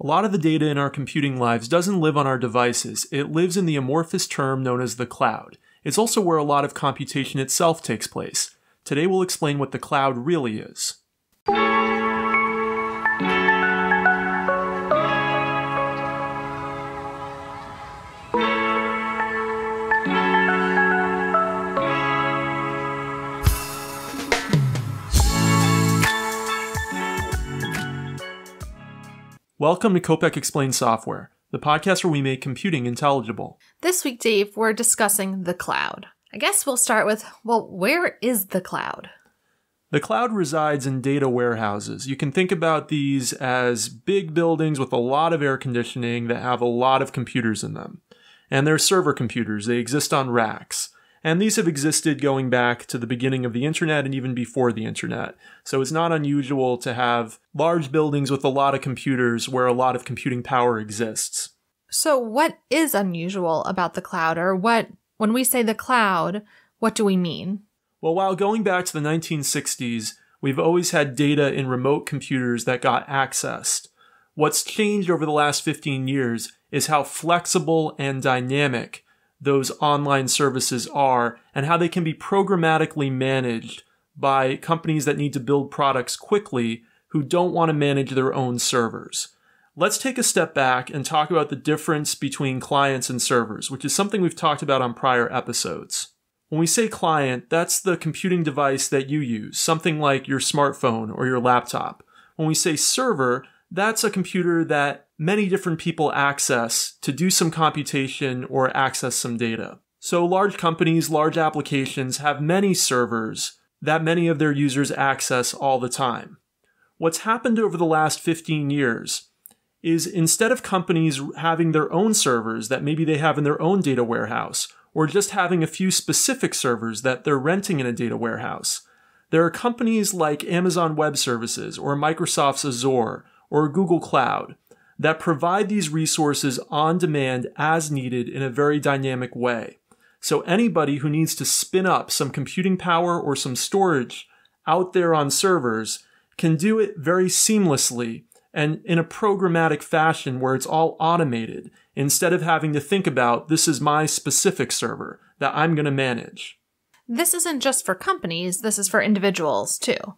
A lot of the data in our computing lives doesn't live on our devices, it lives in the amorphous term known as the cloud. It's also where a lot of computation itself takes place. Today we'll explain what the cloud really is. Welcome to Kopec Explains Software, the podcast where we make computing intelligible. This week, Dave, we're discussing the cloud. I guess we'll start with well, where is the cloud? The cloud resides in data warehouses. You can think about these as big buildings with a lot of air conditioning that have a lot of computers in them. And they're server computers, they exist on racks. And these have existed going back to the beginning of the internet and even before the internet. So it's not unusual to have large buildings with a lot of computers where a lot of computing power exists. So, what is unusual about the cloud, or what, when we say the cloud, what do we mean? Well, while going back to the 1960s, we've always had data in remote computers that got accessed. What's changed over the last 15 years is how flexible and dynamic those online services are and how they can be programmatically managed by companies that need to build products quickly who don't want to manage their own servers. Let's take a step back and talk about the difference between clients and servers, which is something we've talked about on prior episodes. When we say client, that's the computing device that you use, something like your smartphone or your laptop. When we say server, that's a computer that many different people access to do some computation or access some data. So large companies, large applications have many servers that many of their users access all the time. What's happened over the last 15 years is instead of companies having their own servers that maybe they have in their own data warehouse, or just having a few specific servers that they're renting in a data warehouse, there are companies like Amazon Web Services or Microsoft's Azure or Google Cloud that provide these resources on demand as needed in a very dynamic way. So anybody who needs to spin up some computing power or some storage out there on servers can do it very seamlessly and in a programmatic fashion where it's all automated instead of having to think about this is my specific server that I'm going to manage. This isn't just for companies, this is for individuals too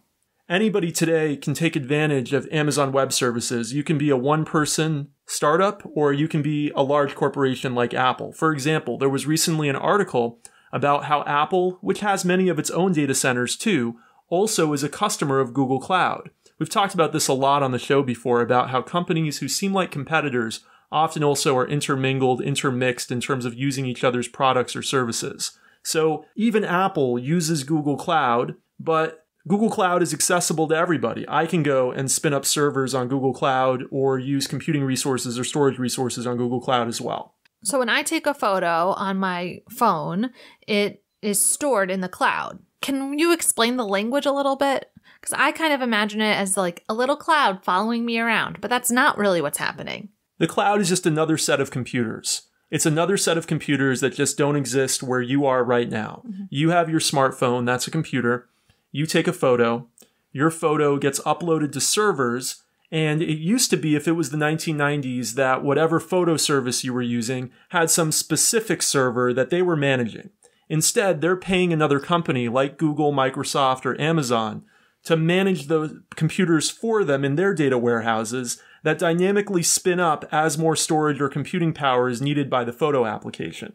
anybody today can take advantage of Amazon Web Services. You can be a one person startup or you can be a large corporation like Apple. For example, there was recently an article about how Apple, which has many of its own data centers too, also is a customer of Google Cloud. We've talked about this a lot on the show before about how companies who seem like competitors often also are intermingled, intermixed in terms of using each other's products or services. So even Apple uses Google Cloud, but Google Cloud is accessible to everybody. I can go and spin up servers on Google Cloud or use computing resources or storage resources on Google Cloud as well. So when I take a photo on my phone, it is stored in the cloud. Can you explain the language a little bit? Because I kind of imagine it as like a little cloud following me around, but that's not really what's happening. The cloud is just another set of computers. It's another set of computers that just don't exist where you are right now. Mm-hmm. You have your smartphone, that's a computer you take a photo, your photo gets uploaded to servers, and it used to be, if it was the 1990s, that whatever photo service you were using had some specific server that they were managing. Instead, they're paying another company like Google, Microsoft, or Amazon to manage those computers for them in their data warehouses that dynamically spin up as more storage or computing power is needed by the photo application.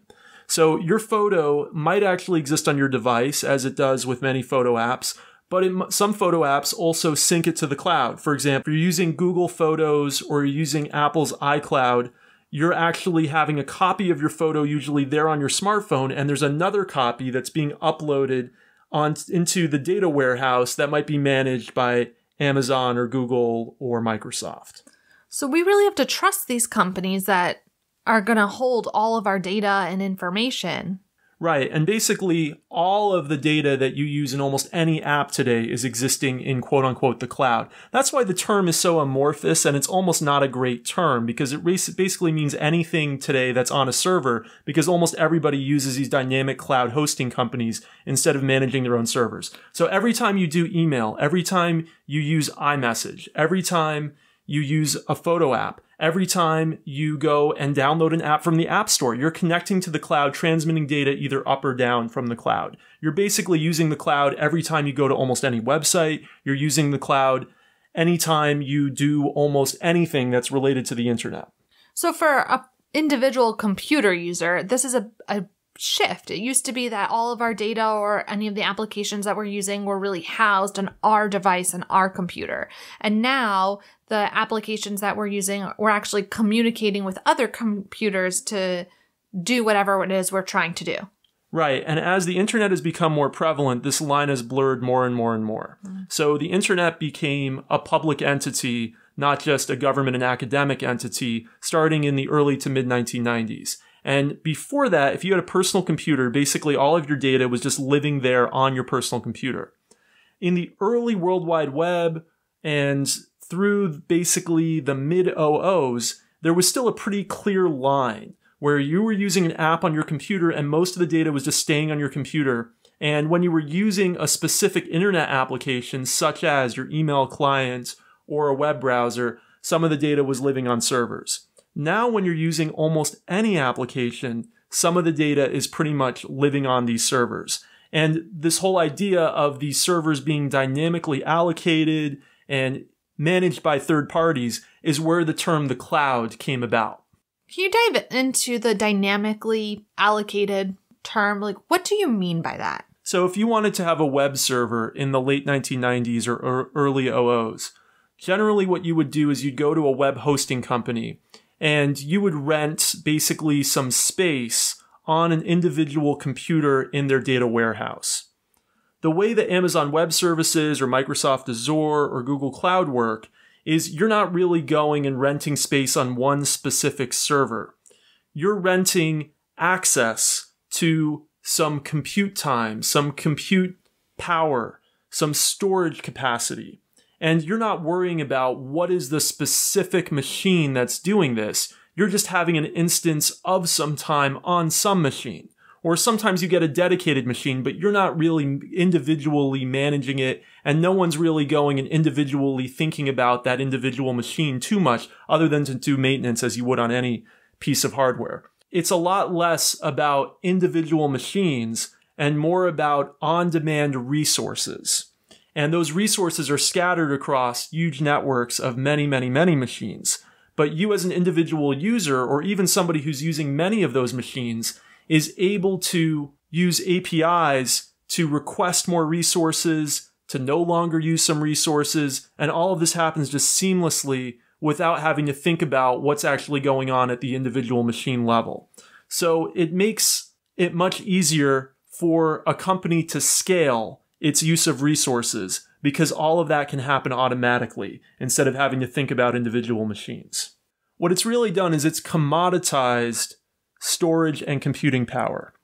So your photo might actually exist on your device as it does with many photo apps, but it, some photo apps also sync it to the cloud. For example, if you're using Google Photos or you're using Apple's iCloud, you're actually having a copy of your photo usually there on your smartphone, and there's another copy that's being uploaded on into the data warehouse that might be managed by Amazon or Google or Microsoft. So we really have to trust these companies that are going to hold all of our data and information. Right. And basically, all of the data that you use in almost any app today is existing in quote unquote the cloud. That's why the term is so amorphous and it's almost not a great term because it basically means anything today that's on a server because almost everybody uses these dynamic cloud hosting companies instead of managing their own servers. So every time you do email, every time you use iMessage, every time you use a photo app. Every time you go and download an app from the App Store, you're connecting to the cloud, transmitting data either up or down from the cloud. You're basically using the cloud every time you go to almost any website. You're using the cloud anytime you do almost anything that's related to the internet. So for a individual computer user, this is a, a shift. It used to be that all of our data or any of the applications that we're using were really housed on our device and our computer. And now the applications that we're using, we're actually communicating with other computers to do whatever it is we're trying to do. Right. And as the internet has become more prevalent, this line has blurred more and more and more. Mm. So the internet became a public entity, not just a government and academic entity, starting in the early to mid 1990s. And before that, if you had a personal computer, basically all of your data was just living there on your personal computer. In the early World Wide Web and through basically the mid 00s, there was still a pretty clear line where you were using an app on your computer and most of the data was just staying on your computer. And when you were using a specific internet application, such as your email client or a web browser, some of the data was living on servers. Now, when you're using almost any application, some of the data is pretty much living on these servers. And this whole idea of these servers being dynamically allocated and managed by third parties is where the term the cloud came about. Can you dive into the dynamically allocated term? Like, what do you mean by that? So, if you wanted to have a web server in the late 1990s or, early 00s, generally what you would do is you'd go to a web hosting company and you would rent basically some space on an individual computer in their data warehouse. The way that Amazon Web Services or Microsoft Azure or Google Cloud work is you're not really going and renting space on one specific server. You're renting access to some compute time, some compute power, some storage capacity and you're not worrying about what is the specific machine that's doing this. You're just having an instance of some time on some machine. Or sometimes you get a dedicated machine, but you're not really individually managing it, and no one's really going and individually thinking about that individual machine too much, other than to do maintenance as you would on any piece of hardware. It's a lot less about individual machines and more about on demand resources. And those resources are scattered across huge networks of many, many, many machines. But you as an individual user, or even somebody who's using many of those machines, is able to use APIs to request more resources, to no longer use some resources, and all of this happens just seamlessly without having to think about what's actually going on at the individual machine level. So it makes it much easier for a company to scale its use of resources because all of that can happen automatically instead of having to think about individual machines. What it's really done is it's commoditized storage and computing power.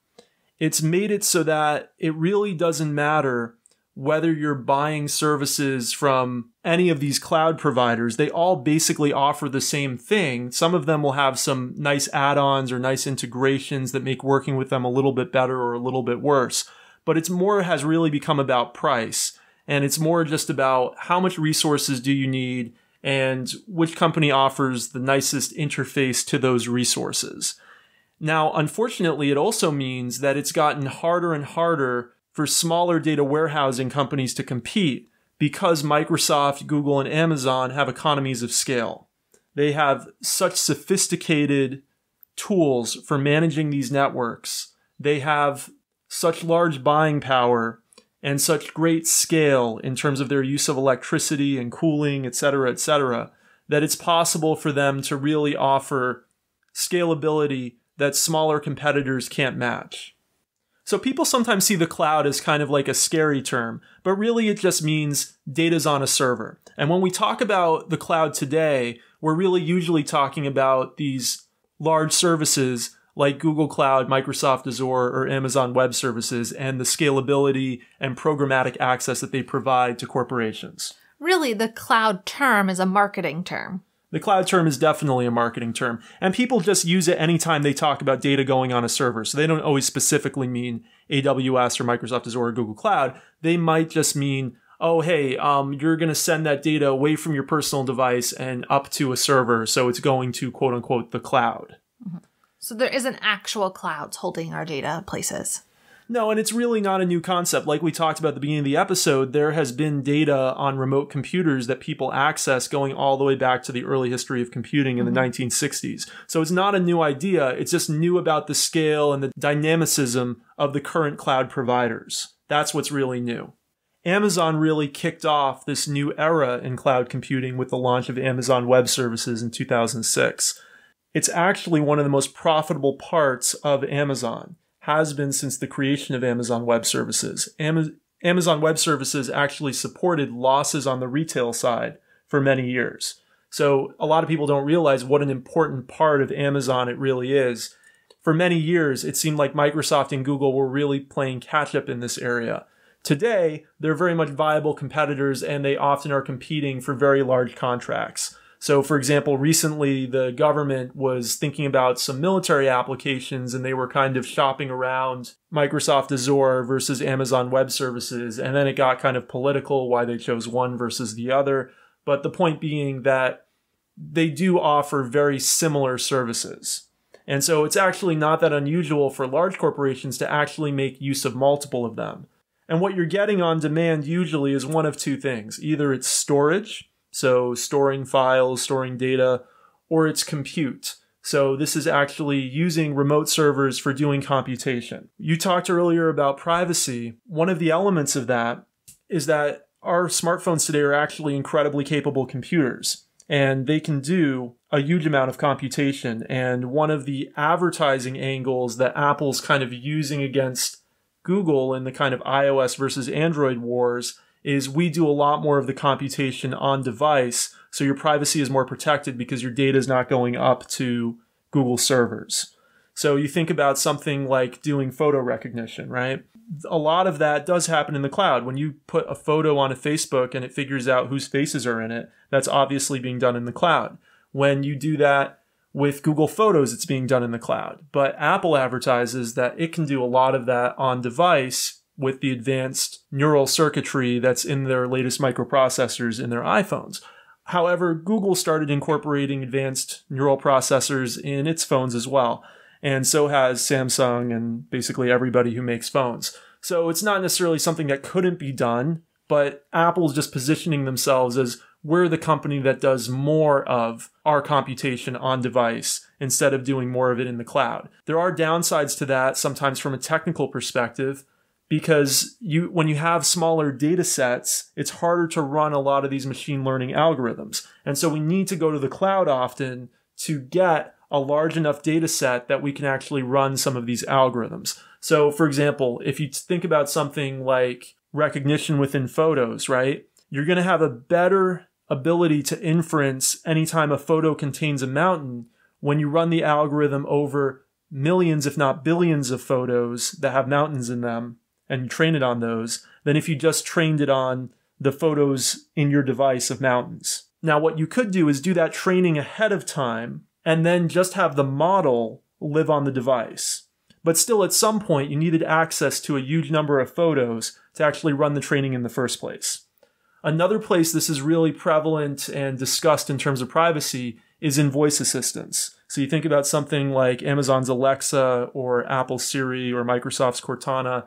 It's made it so that it really doesn't matter whether you're buying services from any of these cloud providers, they all basically offer the same thing. Some of them will have some nice add ons or nice integrations that make working with them a little bit better or a little bit worse but it's more has really become about price. And it's more just about how much resources do you need and which company offers the nicest interface to those resources. Now, unfortunately, it also means that it's gotten harder and harder for smaller data warehousing companies to compete because Microsoft, Google, and Amazon have economies of scale. They have such sophisticated tools for managing these networks. They have such large buying power and such great scale in terms of their use of electricity and cooling, et cetera, et cetera, that it's possible for them to really offer scalability that smaller competitors can't match. So people sometimes see the cloud as kind of like a scary term, but really it just means data's on a server. And when we talk about the cloud today, we're really usually talking about these large services like Google Cloud, Microsoft Azure, or Amazon Web Services, and the scalability and programmatic access that they provide to corporations. Really, the cloud term is a marketing term. The cloud term is definitely a marketing term, and people just use it anytime they talk about data going on a server. So they don't always specifically mean AWS or Microsoft Azure or Google Cloud. They might just mean oh, hey, um, you're going to send that data away from your personal device and up to a server. So it's going to quote unquote the cloud. So there isn't actual clouds holding our data places. No, and it's really not a new concept. Like we talked about at the beginning of the episode, there has been data on remote computers that people access going all the way back to the early history of computing in the mm-hmm. 1960s. So it's not a new idea. It's just new about the scale and the dynamicism of the current cloud providers. That's what's really new. Amazon really kicked off this new era in cloud computing with the launch of Amazon Web Services in 2006. It's actually one of the most profitable parts of Amazon has been since the creation of Amazon Web Services. Amazon Web Services actually supported losses on the retail side for many years. So a lot of people don't realize what an important part of Amazon it really is. For many years, it seemed like Microsoft and Google were really playing catch up in this area. Today, they're very much viable competitors and they often are competing for very large contracts. So, for example, recently the government was thinking about some military applications and they were kind of shopping around Microsoft Azure versus Amazon Web Services. And then it got kind of political why they chose one versus the other. But the point being that they do offer very similar services. And so it's actually not that unusual for large corporations to actually make use of multiple of them. And what you're getting on demand usually is one of two things either it's storage so storing files, storing data, or it's compute. So this is actually using remote servers for doing computation. You talked earlier about privacy. One of the elements of that is that our smartphones today are actually incredibly capable computers and they can do a huge amount of computation. And one of the advertising angles that Apple's kind of using against Google in the kind of iOS versus Android wars is we do a lot more of the computation on device, so your privacy is more protected because your data is not going up to Google servers. So you think about something like doing photo recognition, right? A lot of that does happen in the cloud. When you put a photo on a Facebook and it figures out whose faces are in it, that's obviously being done in the cloud. When you do that with Google Photos, it's being done in the cloud. But Apple advertises that it can do a lot of that on device with the advanced neural circuitry that's in their latest microprocessors in their iPhones. However, Google started incorporating advanced neural processors in its phones as well. And so has Samsung and basically everybody who makes phones. So it's not necessarily something that couldn't be done, but Apple's just positioning themselves as we're the company that does more of our computation on device instead of doing more of it in the cloud. There are downsides to that sometimes from a technical perspective because you when you have smaller data sets it's harder to run a lot of these machine learning algorithms. And so we need to go to the cloud often to get a large enough data set that we can actually run some of these algorithms. So for example if you think about something like recognition within photos right? You're going to have a better ability to inference anytime a photo contains a mountain when you run the algorithm over millions if not billions of photos that have mountains in them and train it on those than if you just trained it on the photos in your device of mountains. Now, what you could do is do that training ahead of time and then just have the model live on the device. But still, at some point, you needed access to a huge number of photos to actually run the training in the first place. Another place this is really prevalent and discussed in terms of privacy is in voice assistants. So you think about something like Amazon's Alexa or Apple Siri or Microsoft's Cortana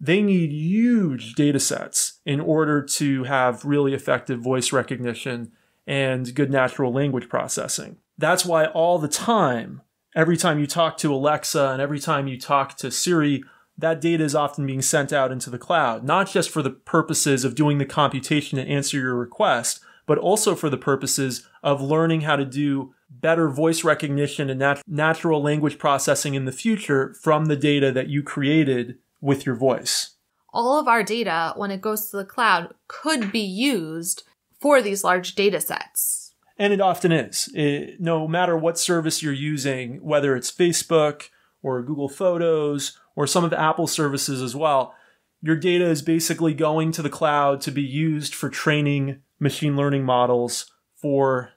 they need huge data sets in order to have really effective voice recognition and good natural language processing. That's why all the time, every time you talk to Alexa and every time you talk to Siri, that data is often being sent out into the cloud, not just for the purposes of doing the computation to answer your request, but also for the purposes of learning how to do better voice recognition and nat- natural language processing in the future from the data that you created with your voice. All of our data, when it goes to the cloud, could be used for these large data sets. And it often is. It, no matter what service you're using, whether it's Facebook or Google Photos or some of Apple's services as well, your data is basically going to the cloud to be used for training machine learning models for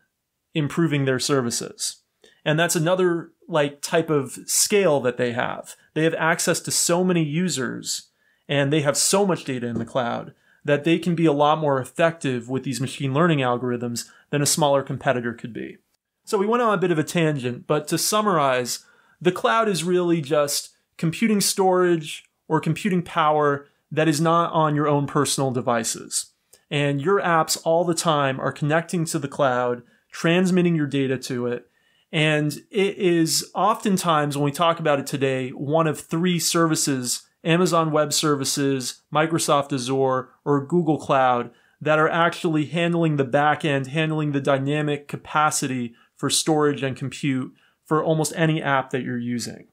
improving their services. And that's another like type of scale that they have. They have access to so many users and they have so much data in the cloud that they can be a lot more effective with these machine learning algorithms than a smaller competitor could be. So we went on a bit of a tangent, but to summarize, the cloud is really just computing storage or computing power that is not on your own personal devices. And your apps all the time are connecting to the cloud, transmitting your data to it. And it is oftentimes, when we talk about it today, one of three services Amazon Web Services, Microsoft Azure, or Google Cloud that are actually handling the back end, handling the dynamic capacity for storage and compute for almost any app that you're using.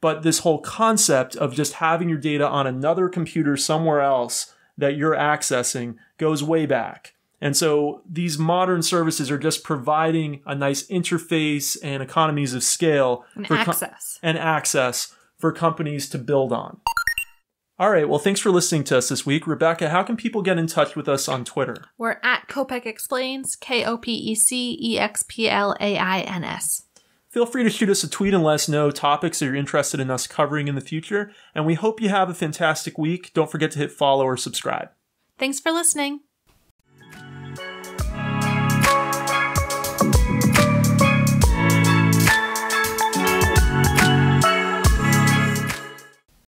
But this whole concept of just having your data on another computer somewhere else that you're accessing goes way back. And so these modern services are just providing a nice interface and economies of scale And for access. and access for companies to build on. All right, well, thanks for listening to us this week. Rebecca, how can people get in touch with us on Twitter? We're at Kopec Explains, K O P E C E X P L A I N S. Feel free to shoot us a tweet and let us know topics that you're interested in us covering in the future. And we hope you have a fantastic week. Don't forget to hit follow or subscribe. Thanks for listening.